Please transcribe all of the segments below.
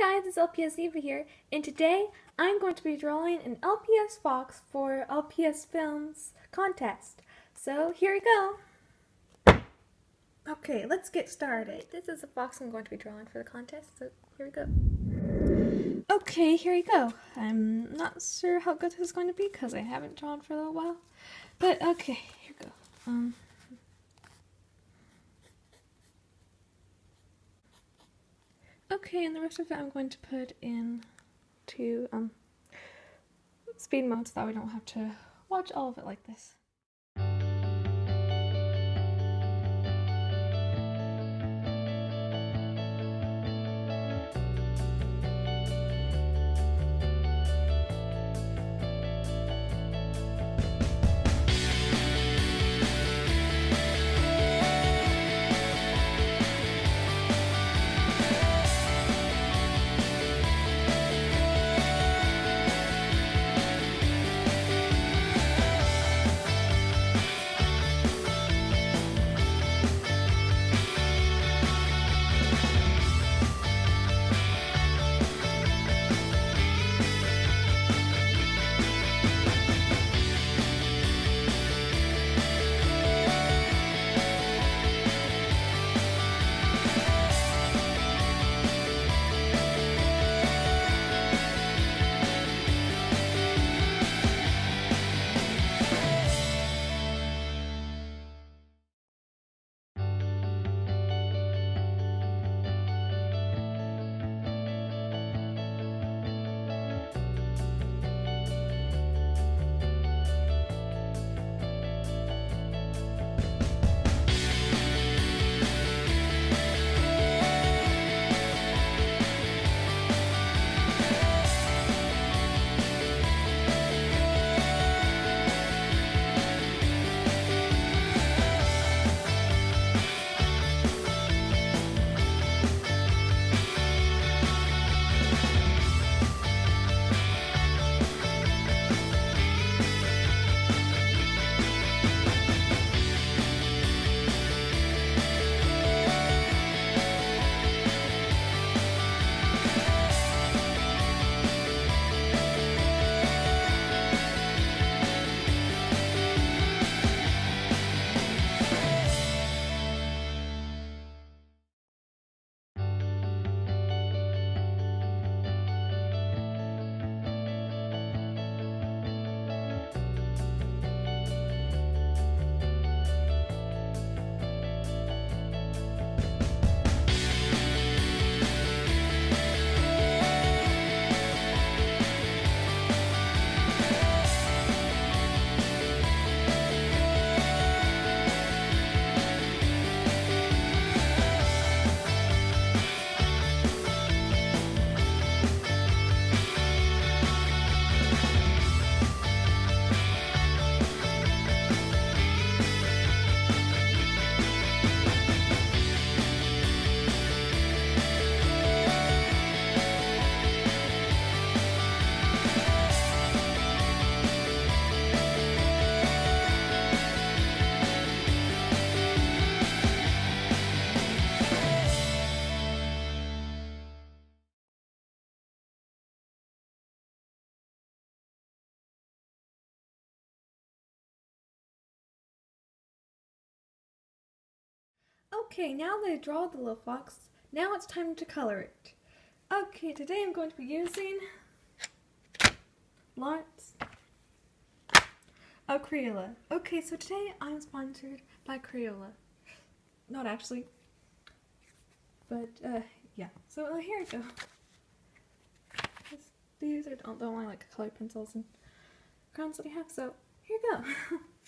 guys, it's LPS Zeva here, and today I'm going to be drawing an LPS Fox for LPS Films contest. So here we go. Okay, let's get started. This is the fox I'm going to be drawing for the contest, so here we go. Okay, here we go. I'm not sure how good this is going to be because I haven't drawn for a little while, but okay, here we go. Um, Okay, and the rest of it I'm going to put in to um, speed mode so that we don't have to watch all of it like this. Okay, now that I draw the little fox, now it's time to color it. Okay, today I'm going to be using lots of Crayola. Okay, so today I'm sponsored by Crayola. Not actually, but uh, yeah. So uh, here I go. These are the only like color pencils and crayons that I have, so here you go.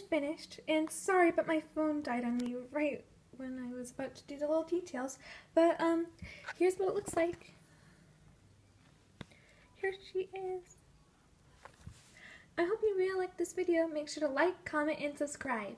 finished. And sorry, but my phone died on me right when I was about to do the little details. But um, here's what it looks like. Here she is. I hope you really liked this video. Make sure to like, comment, and subscribe.